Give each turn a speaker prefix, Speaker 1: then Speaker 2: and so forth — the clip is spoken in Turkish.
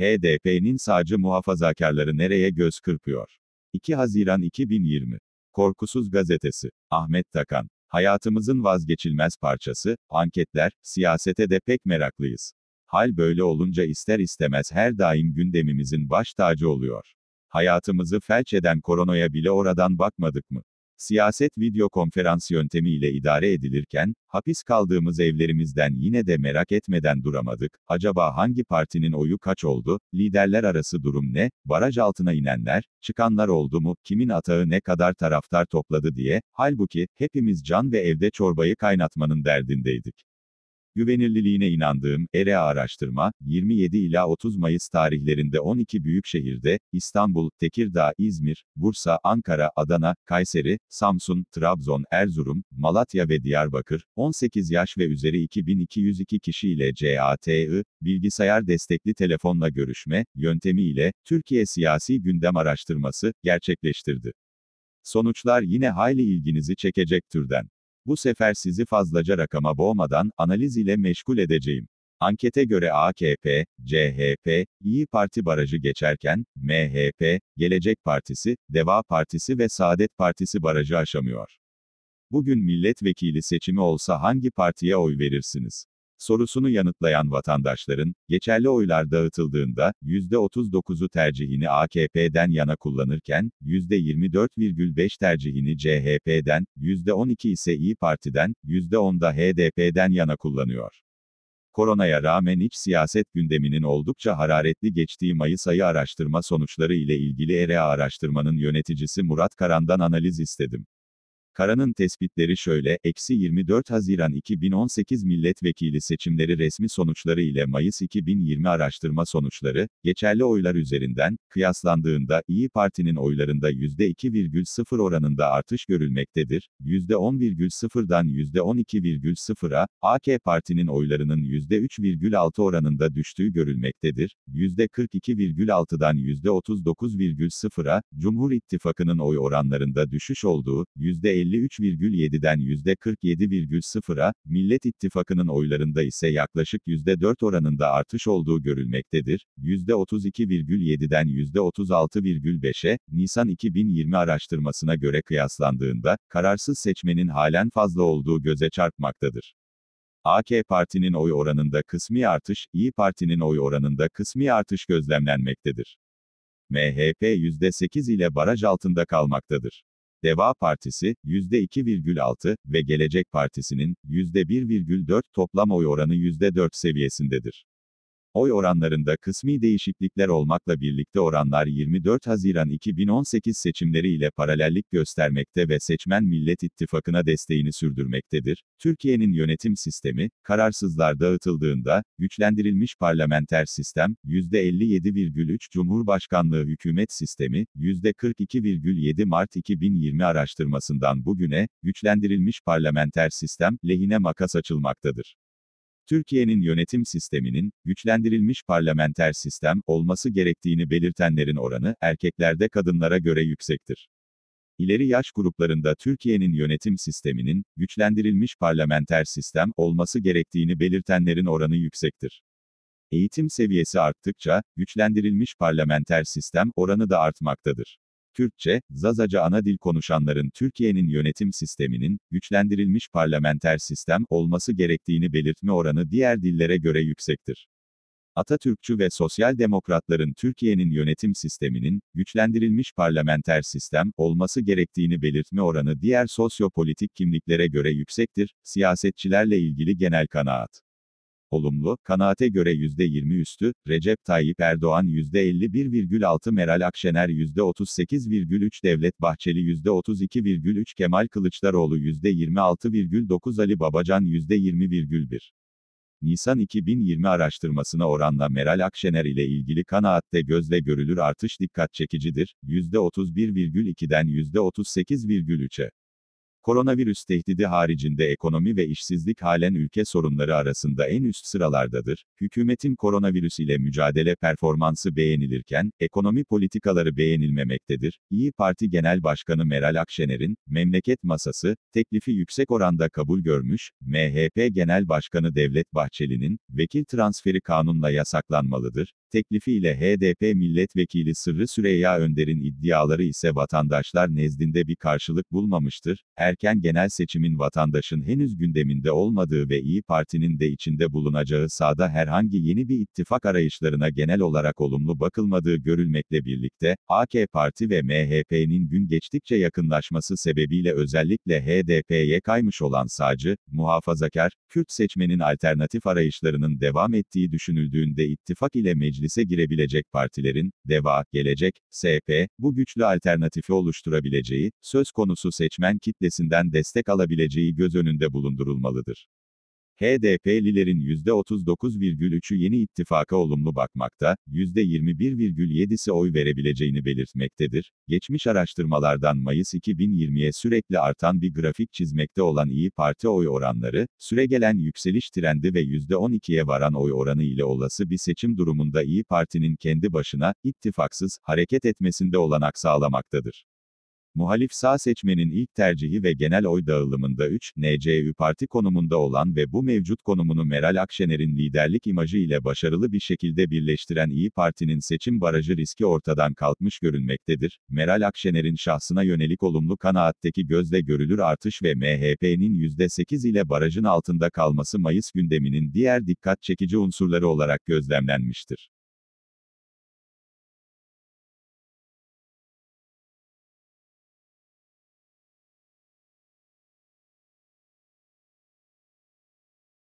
Speaker 1: HDP'nin sağcı muhafazakarları nereye göz kırpıyor? 2 Haziran 2020. Korkusuz Gazetesi. Ahmet Takan. Hayatımızın vazgeçilmez parçası, anketler, siyasete de pek meraklıyız. Hal böyle olunca ister istemez her daim gündemimizin baş tacı oluyor. Hayatımızı felç eden koronaya bile oradan bakmadık mı? Siyaset video konferans yöntemiyle idare edilirken, hapis kaldığımız evlerimizden yine de merak etmeden duramadık. Acaba hangi partinin oyu kaç oldu? Liderler arası durum ne? Baraj altına inenler, çıkanlar oldu mu? Kimin atağı ne kadar taraftar topladı diye. Halbuki, hepimiz can ve evde çorbayı kaynatmanın derdindeydik. Güvenilirliğine inandığım, EREA araştırma, 27 ila 30 Mayıs tarihlerinde 12 büyük şehirde, İstanbul, Tekirdağ, İzmir, Bursa, Ankara, Adana, Kayseri, Samsun, Trabzon, Erzurum, Malatya ve Diyarbakır, 18 yaş ve üzeri 2202 kişiyle CATI, bilgisayar destekli telefonla görüşme, yöntemiyle, Türkiye siyasi gündem araştırması, gerçekleştirdi. Sonuçlar yine hayli ilginizi çekecek türden. Bu sefer sizi fazlaca rakama boğmadan, analiz ile meşgul edeceğim. Ankete göre AKP, CHP, İyi Parti barajı geçerken, MHP, Gelecek Partisi, Deva Partisi ve Saadet Partisi barajı aşamıyor. Bugün milletvekili seçimi olsa hangi partiye oy verirsiniz? Sorusunu yanıtlayan vatandaşların, geçerli oylar dağıtıldığında, %39'u tercihini AKP'den yana kullanırken, %24,5 tercihini CHP'den, %12 ise İyi Parti'den, %10'da HDP'den yana kullanıyor. Koronaya rağmen iç siyaset gündeminin oldukça hararetli geçtiği Mayıs ayı araştırma sonuçları ile ilgili EREA araştırmanın yöneticisi Murat Karan'dan analiz istedim. Kara'nın tespitleri şöyle, eksi 24 Haziran 2018 milletvekili seçimleri resmi sonuçları ile Mayıs 2020 araştırma sonuçları, geçerli oylar üzerinden, kıyaslandığında İyi Parti'nin oylarında %2,0 oranında artış görülmektedir, %10,0'dan %12,0'a, AK Parti'nin oylarının %3,6 oranında düştüğü görülmektedir, %42,6'dan %39,0'a, Cumhur İttifakı'nın oy oranlarında düşüş olduğu, %50 %53,7'den %47,0'a, Millet İttifakı'nın oylarında ise yaklaşık %4 oranında artış olduğu görülmektedir. %32,7'den %36,5'e, Nisan 2020 araştırmasına göre kıyaslandığında, kararsız seçmenin halen fazla olduğu göze çarpmaktadır. AK Parti'nin oy oranında kısmi artış, İyi Parti'nin oy oranında kısmi artış gözlemlenmektedir. MHP %8 ile baraj altında kalmaktadır. Deva Partisi, %2,6 ve Gelecek Partisi'nin, %1,4 toplam oy oranı %4 seviyesindedir. Oy oranlarında kısmi değişiklikler olmakla birlikte oranlar 24 Haziran 2018 seçimleri ile paralellik göstermekte ve seçmen Millet İttifakı'na desteğini sürdürmektedir. Türkiye'nin yönetim sistemi, kararsızlar dağıtıldığında, güçlendirilmiş parlamenter sistem, %57,3 Cumhurbaşkanlığı hükümet sistemi, %42,7 Mart 2020 araştırmasından bugüne, güçlendirilmiş parlamenter sistem, lehine makas açılmaktadır. Türkiye'nin yönetim sisteminin, güçlendirilmiş parlamenter sistem, olması gerektiğini belirtenlerin oranı, erkeklerde kadınlara göre yüksektir. İleri yaş gruplarında Türkiye'nin yönetim sisteminin, güçlendirilmiş parlamenter sistem, olması gerektiğini belirtenlerin oranı yüksektir. Eğitim seviyesi arttıkça, güçlendirilmiş parlamenter sistem, oranı da artmaktadır. Kürtçe, Zazaca ana dil konuşanların Türkiye'nin yönetim sisteminin, güçlendirilmiş parlamenter sistem olması gerektiğini belirtme oranı diğer dillere göre yüksektir. Atatürkçü ve sosyal demokratların Türkiye'nin yönetim sisteminin, güçlendirilmiş parlamenter sistem olması gerektiğini belirtme oranı diğer sosyopolitik kimliklere göre yüksektir, siyasetçilerle ilgili genel kanaat. Olumlu, kanaate göre %20 üstü, Recep Tayyip Erdoğan %51,6 Meral Akşener %38,3 Devlet Bahçeli %32,3 Kemal Kılıçdaroğlu %26,9 Ali Babacan %20,1 Nisan 2020 araştırmasına oranla Meral Akşener ile ilgili kanaatte gözle görülür artış dikkat çekicidir, %31,2'den %38,3'e. Koronavirüs tehdidi haricinde ekonomi ve işsizlik halen ülke sorunları arasında en üst sıralardadır. Hükümetin koronavirüs ile mücadele performansı beğenilirken, ekonomi politikaları beğenilmemektedir. İyi Parti Genel Başkanı Meral Akşener'in, memleket masası, teklifi yüksek oranda kabul görmüş, MHP Genel Başkanı Devlet Bahçeli'nin, vekil transferi kanunla yasaklanmalıdır, teklifiyle HDP milletvekili Sırrı Süreyya Önder'in iddiaları ise vatandaşlar nezdinde bir karşılık bulmamıştır. Erken genel seçimin vatandaşın henüz gündeminde olmadığı ve İyi Parti'nin de içinde bulunacağı sahada herhangi yeni bir ittifak arayışlarına genel olarak olumlu bakılmadığı görülmekle birlikte, AK Parti ve MHP'nin gün geçtikçe yakınlaşması sebebiyle özellikle HDP'ye kaymış olan sağcı, muhafazakar, Kürt seçmenin alternatif arayışlarının devam ettiği düşünüldüğünde ittifak ile meclise girebilecek partilerin, DEVA, Gelecek, SP, bu güçlü alternatifi oluşturabileceği, söz konusu seçmen kitlesinden destek alabileceği göz önünde bulundurulmalıdır. HDP'lilerin %39,3'ü yeni ittifaka olumlu bakmakta, %21,7'si oy verebileceğini belirtmektedir. Geçmiş araştırmalardan Mayıs 2020'ye sürekli artan bir grafik çizmekte olan İyi Parti oy oranları, süregelen yükseliş trendi ve %12'ye varan oy oranı ile olası bir seçim durumunda İyi Parti'nin kendi başına, ittifaksız, hareket etmesinde olanak sağlamaktadır. Muhalif sağ seçmenin ilk tercihi ve genel oy dağılımında 3, NCÜ parti konumunda olan ve bu mevcut konumunu Meral Akşener'in liderlik imajı ile başarılı bir şekilde birleştiren İyi Parti'nin seçim barajı riski ortadan kalkmış görünmektedir. Meral Akşener'in şahsına yönelik olumlu kanaatteki gözle görülür artış ve MHP'nin %8 ile barajın altında kalması Mayıs gündeminin diğer dikkat çekici unsurları olarak gözlemlenmiştir.